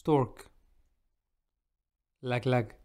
stork. Lag lag.